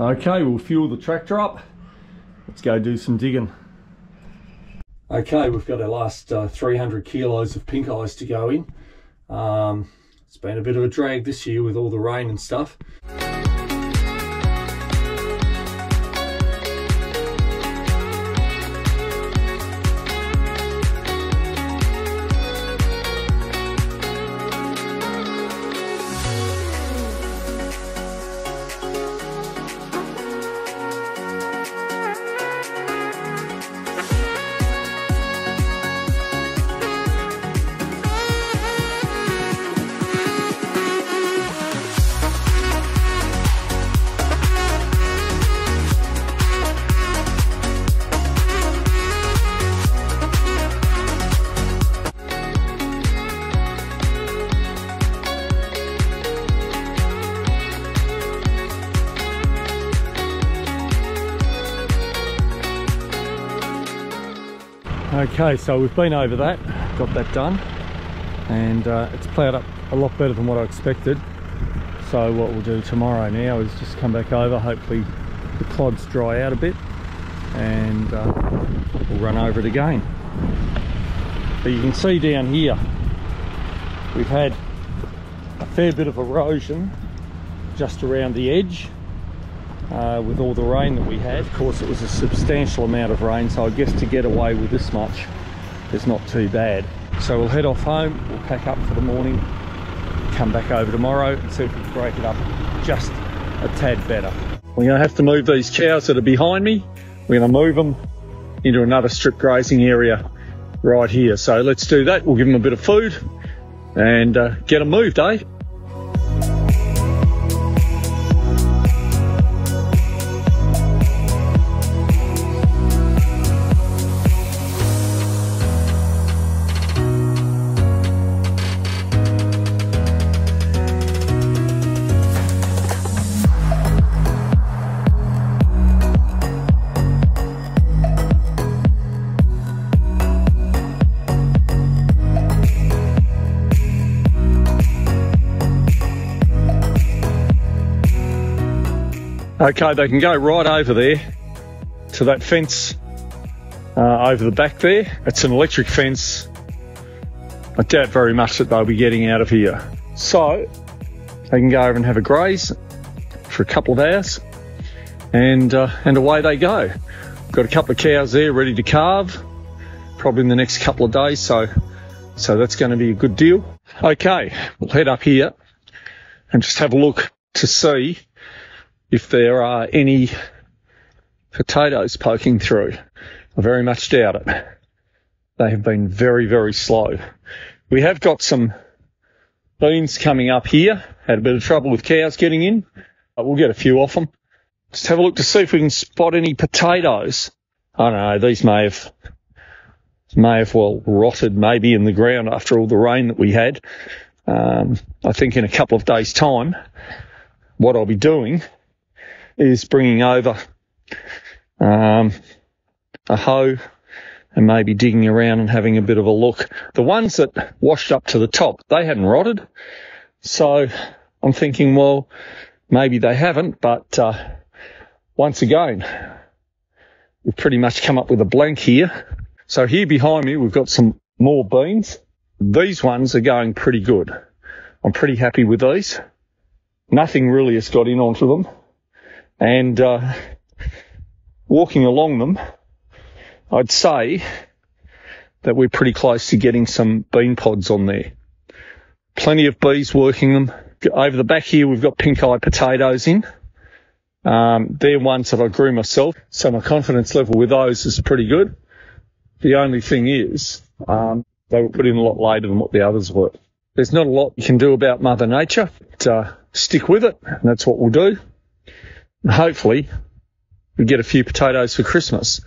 Okay, we'll fuel the tractor up. Let's go do some digging. Okay, we've got our last uh, 300 kilos of pink eyes to go in. Um, it's been a bit of a drag this year with all the rain and stuff. Okay, so we've been over that, got that done, and uh, it's ploughed up a lot better than what I expected. So what we'll do tomorrow now is just come back over, hopefully the clods dry out a bit, and uh, we'll run over it again. But you can see down here, we've had a fair bit of erosion just around the edge uh, with all the rain that we had. Of course, it was a substantial amount of rain, so I guess to get away with this much is not too bad. So we'll head off home, we'll pack up for the morning, come back over tomorrow and see if we can break it up just a tad better. We're going to have to move these cows that are behind me. We're going to move them into another strip grazing area right here. So let's do that. We'll give them a bit of food and uh, get them moved, eh? Okay, they can go right over there to that fence uh, over the back there. It's an electric fence. I doubt very much that they'll be getting out of here. So they can go over and have a graze for a couple of hours and, uh, and away they go. Got a couple of cows there ready to calve probably in the next couple of days. So, so that's going to be a good deal. Okay, we'll head up here and just have a look to see if there are any potatoes poking through. I very much doubt it. They have been very, very slow. We have got some beans coming up here. Had a bit of trouble with cows getting in. But we'll get a few off them. Just have a look to see if we can spot any potatoes. I don't know. These may have, may have well rotted maybe in the ground after all the rain that we had. Um, I think in a couple of days time, what I'll be doing is bringing over um, a hoe and maybe digging around and having a bit of a look. The ones that washed up to the top, they hadn't rotted. So I'm thinking, well, maybe they haven't, but uh, once again, we've pretty much come up with a blank here. So here behind me, we've got some more beans. These ones are going pretty good. I'm pretty happy with these. Nothing really has got in onto them and uh, walking along them, I'd say that we're pretty close to getting some bean pods on there. Plenty of bees working them. Over the back here, we've got pink eye potatoes in. Um, they're ones that I grew myself, so my confidence level with those is pretty good. The only thing is, um, they were put in a lot later than what the others were. There's not a lot you can do about Mother Nature, but uh, stick with it, and that's what we'll do hopefully we get a few potatoes for Christmas.